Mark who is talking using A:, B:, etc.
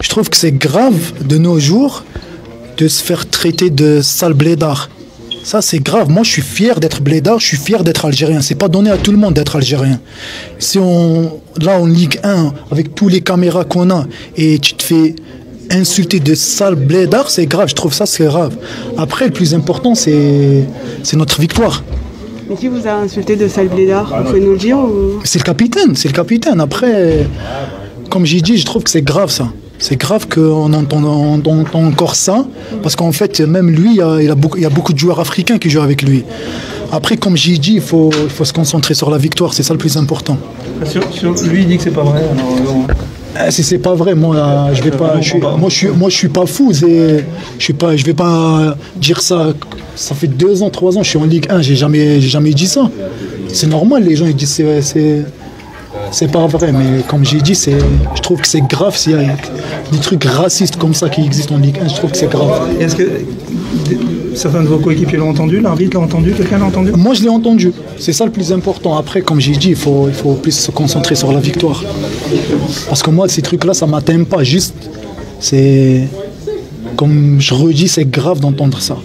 A: Je trouve que c'est grave de nos jours de se faire traiter de sale blédard. Ça, c'est grave. Moi, je suis fier d'être blédard, je suis fier d'être algérien. C'est pas donné à tout le monde d'être algérien. Si on, là, en Ligue 1, avec tous les caméras qu'on a, et tu te fais insulter de sale blédard, c'est grave. Je trouve ça, c'est grave. Après, le plus important, c'est, c'est notre victoire.
B: Mais qui vous a insulté de sale blédard? Vous pouvez nous le dire ou...
A: C'est le capitaine, c'est le capitaine. Après, comme j'ai dit, je trouve que c'est grave ça. C'est grave qu'on entend, on entend encore ça, parce qu'en fait, même lui, il y, a, il, a beaucoup, il y a beaucoup de joueurs africains qui jouent avec lui. Après, comme j'ai dit, il faut, il faut se concentrer sur la victoire, c'est ça le plus important.
C: Sur, sur- lui, il dit que c'est pas vrai. alors, euh,
A: Eh, Si c'est pas vrai, moi, je vais pas, je suis, moi, je suis, moi, je suis pas fou. Je suis pas, je vais pas dire ça. Ça fait deux ans, trois ans, je suis en Ligue 1, j'ai jamais, jamais dit ça. C'est normal, les gens ils disent c'est, c'est, pas vrai, mais comme j'ai dit, c'est, je trouve que c'est grave s'il y a des trucs racistes comme ça qui existent en Ligue 1. Je trouve que c'est grave.
C: Est-ce que certains de vos coéquipiers l'ont entendu L'arbitre l'a entendu Quelqu'un l'a entendu?
A: Moi, je l'ai entendu. C'est ça le plus important. Après, comme j'ai dit, il faut, il faut plus se concentrer sur la victoire. Parce que moi, ces trucs-là, ça m'atteint pas. Juste, c'est. Comme je redis, c'est grave d'entendre ça.